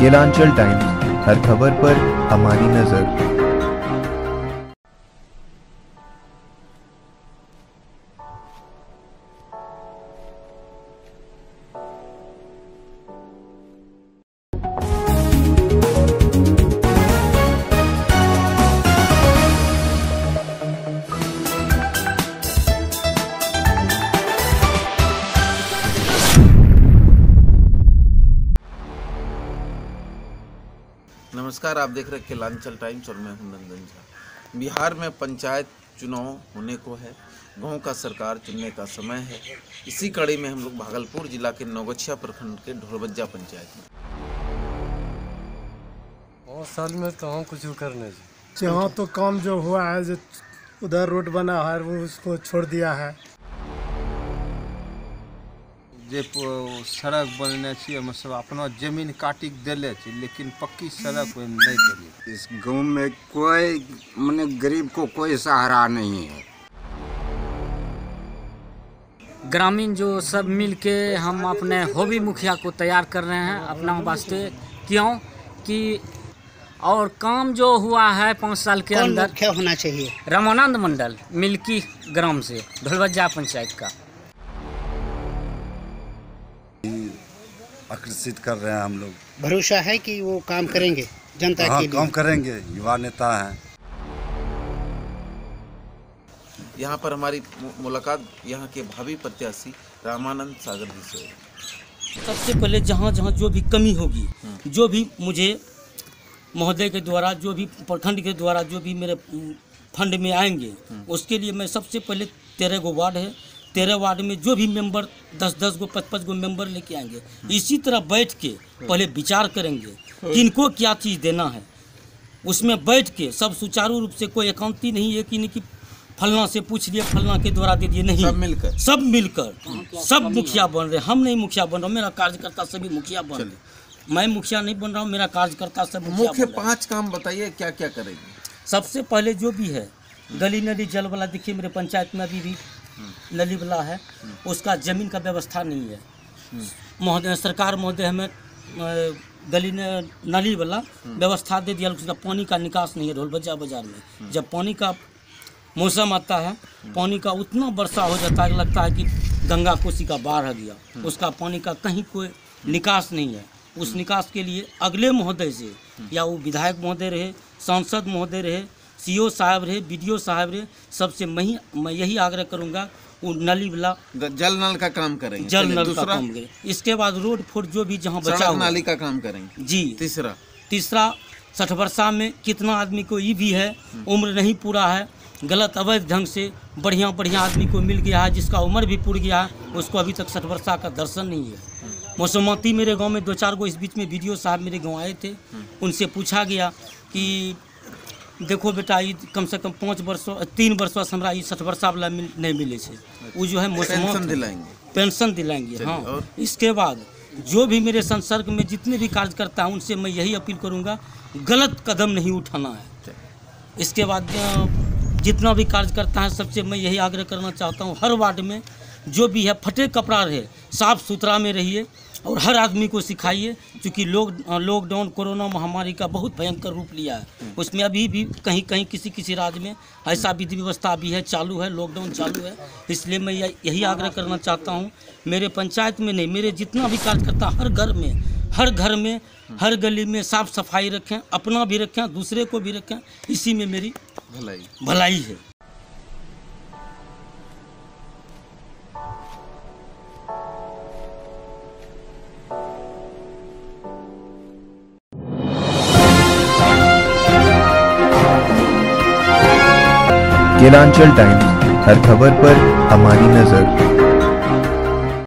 Kelanchal times हर खबर पर हमारी नज़र। नमस्कार आप देख रहे हैं केलांचल टाइम्स और मैं हूँ नंदन झा। बिहार में पंचायत चुनाव होने को है गाँव का सरकार चुनने का समय है। इसी कड़ी में हम लोग भागलपुर जिला के नौगछिया प्रखंड के ढोलबज्जा पंचायत में। पाँच साल में कहाँ कुछ करने यहाँ तो काम जो हुआ है जो उधर रोड बना है वो उसको छोड़ दिया है। जे सड़क बनने छी हम सब अपना ज़मीन काटी के देले छी लेकिन पक्की सड़क ओहिमे नहीं देलिए इस गाँव में कोई मैंने गरीब को कोई सहारा नहीं है। ग्रामीण जो सब मिल के हम अपने हॉबी मुखिया को तैयार कर रहे हैं अपना वास्ते क्यों? कि और काम जो हुआ है पाँच साल के अंदर मुख्य होना चाहिए? रामानंद मंडल मिल्की ग्राम से ढोलबज्जा पंचायत का। आकर्षित कर रहे हैं हम लोग। भरोसा है कि वो काम करेंगे जनता हाँ के काम करेंगे युवा नेता हैं। यहाँ पर हमारी मुलाकात यहाँ के भावी प्रत्याशी रामानंद सागर जी से हुई। सबसे पहले जहाँ जहाँ जो भी कमी होगी जो भी मुझे महोदय के द्वारा जो भी प्रखंड के द्वारा जो भी मेरे फंड में आएँगे उसके लिए मैं सबसे पहले तेरह गो वार्ड है तेरह वार्ड में जो भी मेंबर दस दस गो पच पच गो मेंबर लेके आएँगे इसी तरह बैठ के पहले विचार करेंगे किनको क्या चीज़ देना है। उसमें बैठ के सब सुचारू रूप से कोई एकांती नहीं है कि नहीं कि फलना से पूछ लिए फलना के द्वारा दे दिए नहीं। सब मिलकर। सब मिलकर। सब मुखिया बन रहे हम नहीं मुखिया बन रहा मेरा कार्यकर्ता सभी मुखिया बन रहे। मैं मुखिया नहीं बन रहा हूँ मेरा कार्यकर्ता सब मुखिया हैं। पाँच काम बताइए क्या क्या करेंगे? सबसे पहले जो भी है गली नली जल वाला देखिए मेरे पंचायत में अभी भी नली वाला है, उसका ज़मीन का व्यवस्था नहीं है। महोदय, सरकार महोदय हमें गली ने, नली वाला व्यवस्था दे दिया, उसका पानी का निकास नहीं है ढोलबज्जा बाज़ार में। जब पानी का मौसम आता है, पानी का उतना वर्षा हो जाता है, लगता है कि गंगा कोसी का बाढ़ आ गया। उसका पानी का कहीं कोई निकास नहीं है। उस निकास के लिए अगले महोदय से, या वो विधायक महोदय रहे, सांसद महोदय रहे सीओ साहब रहे बीडीओ साहब रहे सबसे मैं मैं यही आग्रह करूँगा वो नली वाला जल नल का काम करेंगे। जल नल का काम करे इसके बाद रोड फुट जो भी जहाँ बचा हुआ नाली का काम करेंगे। जी। तीसरा। तीसरा सठ वर्षा में कितना आदमी को ये भी है उम्र नहीं पूरा है गलत अवैध ढंग से बढ़िया बढ़िया आदमी को मिल गया है जिसका उम्र भी पूर गया है उसको अभी तक सठ वर्षा का दर्शन नहीं है। मौसमती मेरे गाँव में दो चार गो इस बीच में वीडियो साहब मेरे गाँव आए थे उनसे पूछा गया कि देखो बेटा ई कम से कम पाँच वर्ष तीन वर्षों से हमरा ई सठ वर्षा वाला मिल, नहीं मिले छे। वो जो है पेंशन मौसम दिलाएँगे। पेंशन दिलाएँगे हाँ। और? इसके बाद जो भी मेरे संसर्ग में जितने भी कार्यकर्ता हैं उनसे मैं यही अपील करूँगा गलत कदम नहीं उठाना है। इसके बाद जितना भी कार्यकर्ता है सबसे मैं यही आग्रह करना चाहता हूँ हर वार्ड में जो भी है फटे कपड़ा रहे साफ़ सुथरा में रहिए। और हर आदमी को सिखाइए क्योंकि लोक लॉकडाउन कोरोना महामारी का बहुत भयंकर रूप लिया है। उसमें अभी भी कहीं कहीं किसी किसी राज्य में ऐसा विधि व्यवस्था अभी है चालू है लॉकडाउन चालू है। इसलिए मैं यही आग्रह करना चाहता हूँ मेरे पंचायत में नहीं मेरे जितना भी कार्यकर्ता हर घर में हर घर में हर गली में साफ़ सफ़ाई रखें अपना भी रखें दूसरे को भी रखें इसी में मेरी भलाई। भलाई है। केलांचल टाइम्स हर खबर पर हमारी नज़र।